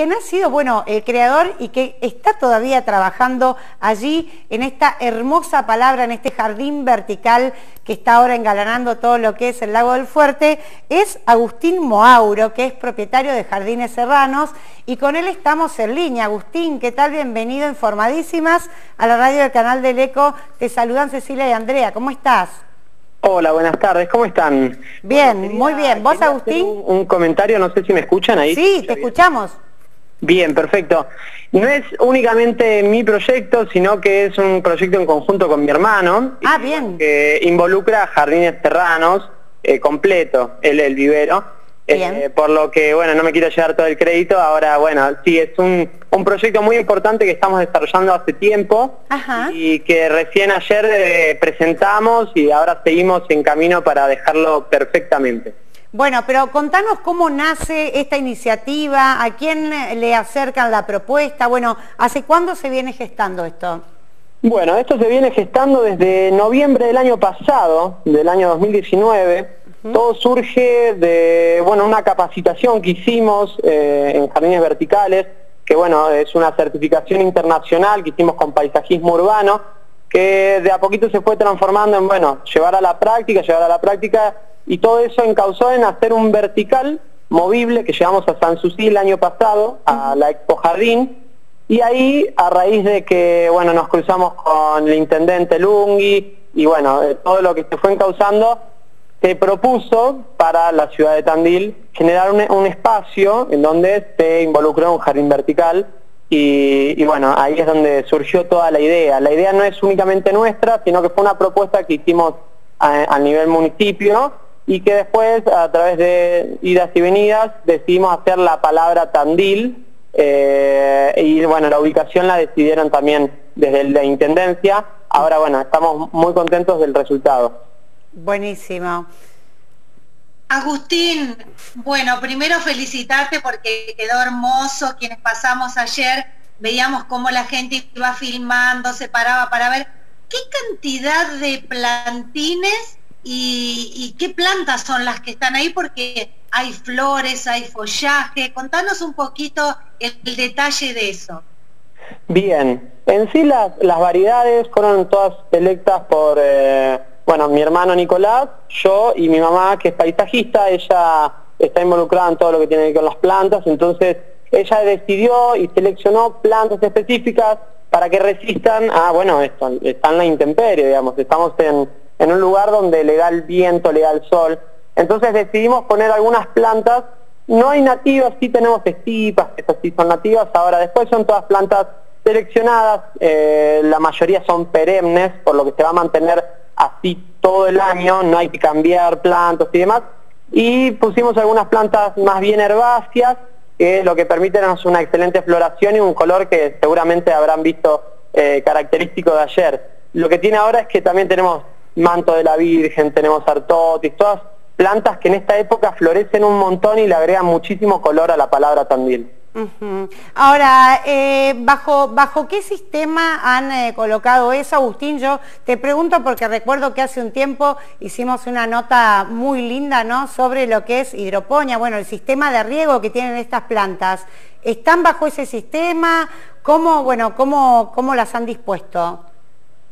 quien ha sido, bueno, el creador y que está todavía trabajando allí en esta hermosa palabra, en este jardín vertical que está ahora engalanando todo lo que es el Lago del Fuerte, es Agustín Moauro, que es propietario de Jardines Serranos, y con él estamos en línea. Agustín, ¿qué tal? Bienvenido, informadísimas a la radio del canal del ECO. Te saludan Cecilia y Andrea, ¿cómo estás? Hola, buenas tardes, ¿cómo están? Bien, muy bien. ¿Vos, Agustín? Un, comentario, no sé si me escuchan ahí. Sí, te escuchamos. Bien, perfecto. No es únicamente mi proyecto, sino que es un proyecto en conjunto con mi hermano. Ah, bien. Que involucra jardines terranos eh, completo, el, el vivero. Eh, por lo que, bueno, no me quiero llevar todo el crédito. Ahora, bueno, sí, es un, proyecto muy importante que estamos desarrollando hace tiempo y que recién ayer eh, presentamos y ahora seguimos en camino para dejarlo perfectamente. Bueno, pero contanos cómo nace esta iniciativa, a quién le acercan la propuesta, bueno, ¿hace cuándo se viene gestando esto? Bueno, esto se viene gestando desde noviembre del año pasado, del año 2019, todo surge de bueno, una capacitación que hicimos eh, en jardines verticales, que bueno, es una certificación internacional que hicimos con paisajismo urbano, que de a poquito se fue transformando en, bueno, llevar a la práctica, llevar a la práctica, y todo eso encausó en hacer un vertical movible que llevamos a San Susi el año pasado, a la Expo Jardín, y ahí, a raíz de que, bueno, nos cruzamos con el intendente Lungui, y bueno, todo lo que se fue encauzando, se propuso para la ciudad de Tandil generar un, espacio en donde se involucró un jardín vertical y, bueno, ahí es donde surgió toda la idea. La idea no es únicamente nuestra, sino que fue una propuesta que hicimos a, nivel municipio y que después, a través de idas y venidas, decidimos hacer la palabra Tandil eh, y bueno, la ubicación la decidieron también desde la Intendencia. Ahora bueno, estamos muy contentos del resultado. Buenísimo. Agustín, bueno, primero felicitarte porque quedó hermoso. Quienes pasamos ayer veíamos cómo la gente iba filmando, se paraba para ver qué cantidad de plantines y, qué plantas son las que están ahí, porque hay flores, hay follaje. Contanos un poquito el, detalle de eso. Bien, en sí las, las variedades fueron todas selectas por... Eh, bueno, mi hermano Nicolás, yo y mi mamá, que es paisajista, ella está involucrada en todo lo que tiene que ver con las plantas, entonces ella decidió y seleccionó plantas específicas para que resistan a, bueno, esto, está en la intemperie, digamos, estamos en, un lugar donde le da el viento, le da el sol, entonces decidimos poner algunas plantas, no hay nativas, sí tenemos estipas, esas sí son nativas, ahora después son todas plantas seleccionadas, eh, la mayoría son perennes, por lo que se va a mantener así todo el año, no hay que cambiar plantas y demás. Y pusimos algunas plantas más bien herbáceas, que lo que permiten es una excelente floración y un color que seguramente habrán visto eh, característico de ayer. Lo que tiene ahora es que también tenemos manto de la Virgen, tenemos artotis, todas plantas que en esta época florecen un montón y le agregan muchísimo color a la palabra Tandil. Ahora, eh, ¿bajo, ¿bajo qué sistema han eh, colocado eso, Agustín? Yo te pregunto porque recuerdo que hace un tiempo hicimos una nota muy linda ¿no? sobre lo que es hidroponía, bueno, el sistema de riego que tienen estas plantas. ¿Están bajo ese sistema? ¿Cómo, bueno, cómo, cómo las han dispuesto?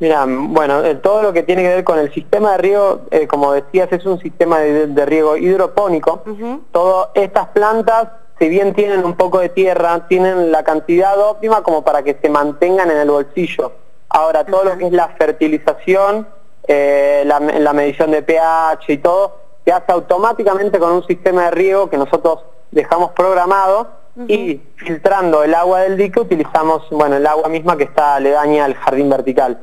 Mira, bueno, eh, todo lo que tiene que ver con el sistema de riego, como decías, es un sistema de, riego hidropónico. Todas estas plantas si bien tienen un poco de tierra, tienen la cantidad óptima como para que se mantengan en el bolsillo. Ahora, todo lo que es la fertilización, eh, la, medición de pH y todo, se hace automáticamente con un sistema de riego que nosotros dejamos programado y filtrando el agua del dique utilizamos bueno, el agua misma que está aledaña al jardín vertical.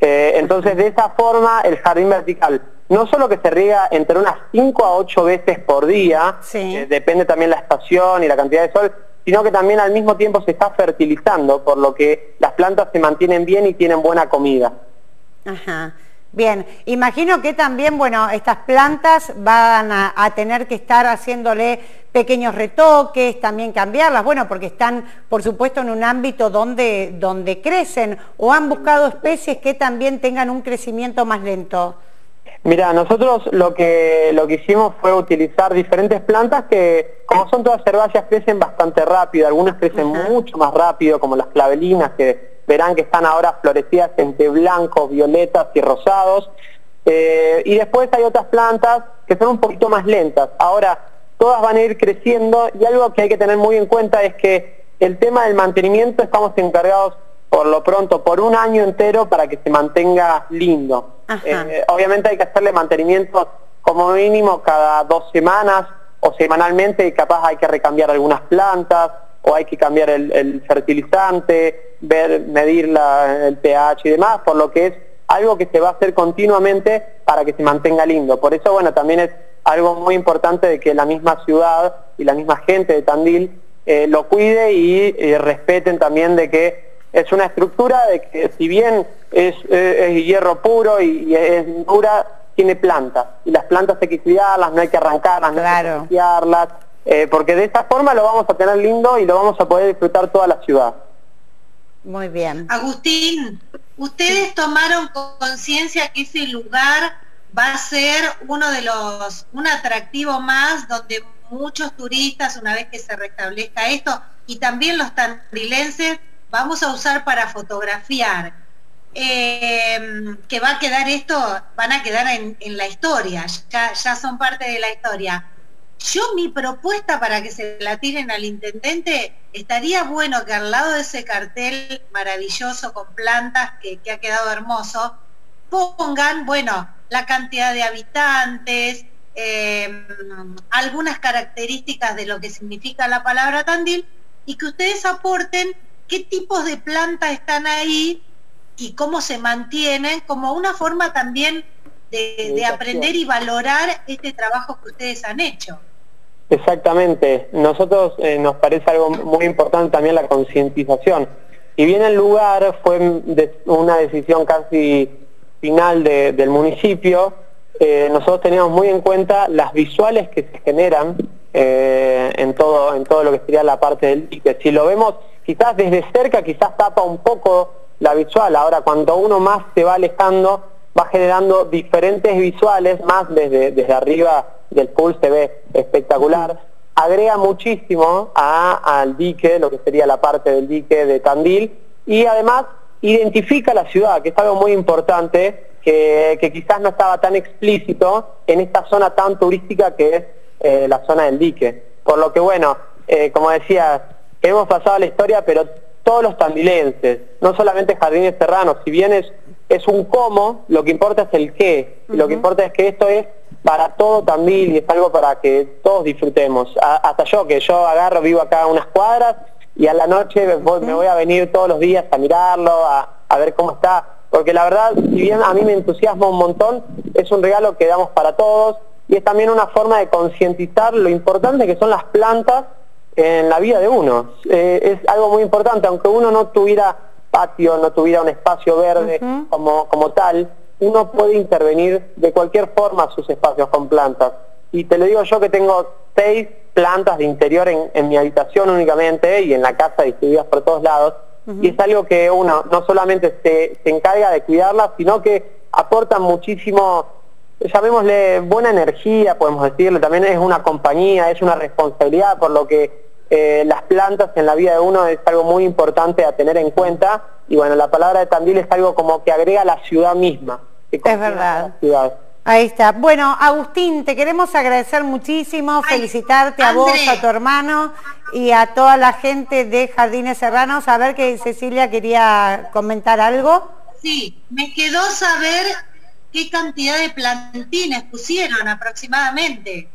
Eh, entonces, de esa forma, el jardín vertical no solo que se riega entre unas 5 a 8 veces por día, eh, depende también la estación y la cantidad de sol, sino que también al mismo tiempo se está fertilizando, por lo que las plantas se mantienen bien y tienen buena comida. Ajá. Bien, imagino que también, bueno, estas plantas van a, tener que estar haciéndole pequeños retoques, también cambiarlas, bueno, porque están, por supuesto, en un ámbito donde, donde crecen, o han buscado especies que también tengan un crecimiento más lento. Mira, nosotros lo que, lo que hicimos fue utilizar diferentes plantas que, como son todas herbáceas, crecen bastante rápido, algunas crecen mucho más rápido, como las clavelinas, que verán que están ahora florecidas entre blancos, violetas y rosados. Eh, y después hay otras plantas que son un poquito más lentas. Ahora, todas van a ir creciendo y algo que hay que tener muy en cuenta es que el tema del mantenimiento estamos encargados por lo pronto por un año entero para que se mantenga lindo. Eh, obviamente hay que hacerle mantenimiento como mínimo cada dos semanas o semanalmente y capaz hay que recambiar algunas plantas o hay que cambiar el, fertilizante, ver, medir el pH y demás, por lo que es algo que se va a hacer continuamente para que se mantenga lindo. Por eso, bueno, también es algo muy importante de que la misma ciudad y la misma gente de Tandil eh, lo cuide y respeten también de que es una estructura de que si bien es, eh, hierro puro y, es dura, tiene plantas. Y las plantas hay que cuidarlas, no hay que arrancarlas, no hay que limpiarlas, eh, porque de esta forma lo vamos a tener lindo y lo vamos a poder disfrutar toda la ciudad. Muy bien. Agustín, ustedes tomaron conciencia que ese lugar va a ser uno de los, un atractivo más donde muchos turistas, una vez que se restablezca esto, y también los tandilenses vamos a usar para fotografiar, eh, que va a quedar esto, van a quedar en, la historia, ya, ya, son parte de la historia. Yo mi propuesta para que se la tiren al intendente, estaría bueno que al lado de ese cartel maravilloso con plantas que, que ha quedado hermoso, pongan, bueno, la cantidad de habitantes, eh, algunas características de lo que significa la palabra Tandil y que ustedes aporten qué tipos de plantas están ahí y cómo se mantienen, como una forma también de, aprender y valorar este trabajo que ustedes han hecho. Exactamente. Nosotros eh, nos parece algo muy importante también la concientización. Y bien el lugar fue una decisión casi final del municipio, eh, nosotros teníamos muy en cuenta las visuales que se generan eh, en, todo, en todo lo que sería la parte del dique. Si lo vemos quizás desde cerca quizás tapa un poco la visual, ahora cuando uno más se va alejando va generando diferentes visuales, más desde, desde arriba del pool se ve espectacular, agrega muchísimo al dique, lo que sería la parte del dique de Tandil, y además identifica la ciudad, que es algo muy importante, que, quizás no estaba tan explícito en esta zona tan turística que es eh, la zona del dique. Por lo que bueno, eh, como decía, hemos pasado la historia, pero todos los tandilenses, no solamente Jardines Serranos, si bien es, es un cómo, lo que importa es el qué, lo que importa es que esto es para todo Tandil y es algo para que todos disfrutemos. hasta yo, que yo agarro, vivo acá unas cuadras y a la noche me voy, a venir todos los días a mirarlo, a, a ver cómo está, porque la verdad, si bien a mí me entusiasma un montón, es un regalo que damos para todos y es también una forma de concientizar lo importante que son las plantas en la vida de uno. Eh, es algo muy importante, aunque uno no tuviera patio, no tuviera un espacio verde como, como tal, uno puede intervenir de cualquier forma sus espacios con plantas. Y te lo digo yo que tengo seis plantas de interior en, mi habitación únicamente y en la casa distribuidas por todos lados. Y es algo que uno no solamente se, se encarga de cuidarlas, sino que aportan muchísimo llamémosle buena energía, podemos decirle, también es una compañía, es una responsabilidad, por lo que eh, las plantas en la vida de uno es algo muy importante a tener en cuenta, y bueno, la palabra de Tandil es algo como que agrega la ciudad misma. Es verdad. Ahí está. Bueno, Agustín, te queremos agradecer muchísimo, felicitarte a vos, a tu hermano y a toda la gente de Jardines Serranos. A ver que Cecilia quería comentar algo. Sí, me quedó saber qué cantidad de plantines pusieron aproximadamente.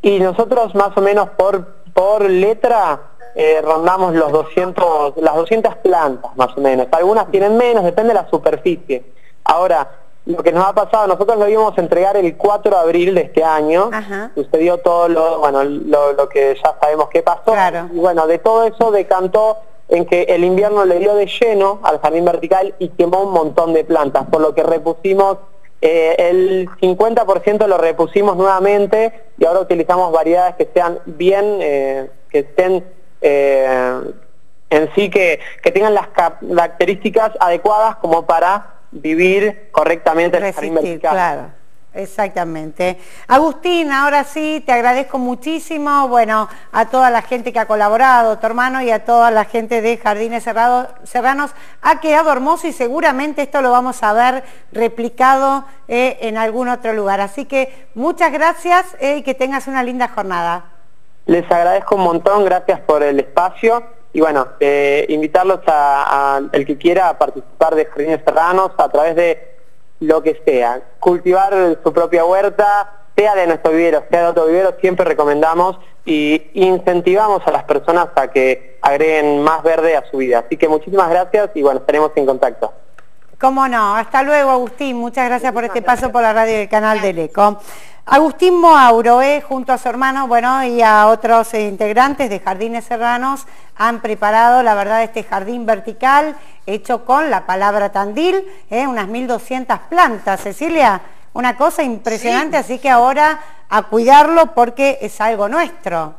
Y nosotros más o menos por, por letra eh, rondamos los 200, las 200 plantas más o menos. Algunas tienen menos, depende de la superficie. Ahora, lo que nos ha pasado, nosotros lo íbamos a entregar el 4 de abril de este año, sucedió todo lo, bueno, lo, que ya sabemos que pasó, y bueno, de todo eso decantó en que el invierno le dio de lleno al jardín vertical y quemó un montón de plantas, por lo que repusimos eh, el 50% lo repusimos nuevamente y ahora utilizamos variedades que sean bien, eh, que estén eh, en sí, que, que, tengan las características adecuadas como para vivir correctamente en el jardín vertical. Claro. Exactamente. Agustín, ahora sí, te agradezco muchísimo, bueno, a toda la gente que ha colaborado, tu hermano, y a toda la gente de Jardines Serranos. Ha quedado hermoso y seguramente esto lo vamos a ver replicado eh, en algún otro lugar. Así que muchas gracias eh, y que tengas una linda jornada. Les agradezco un montón, gracias por el espacio y bueno, eh, invitarlos a, el que quiera a participar de Jardines Serranos a través de lo que sea, cultivar su propia huerta, sea de nuestro vivero, sea de otro vivero, siempre recomendamos y incentivamos a las personas a que agreguen más verde a su vida. Así que muchísimas gracias y bueno, estaremos en contacto. Cómo no, hasta luego Agustín, muchas gracias por este paso por la radio del canal del ECO. Agustín Moauro, eh, junto a su hermano bueno, y a otros integrantes de Jardines Serranos, han preparado, la verdad, este jardín vertical hecho con la palabra tandil, eh, unas 1.200 plantas. Cecilia, una cosa impresionante, así que ahora a cuidarlo porque es algo nuestro.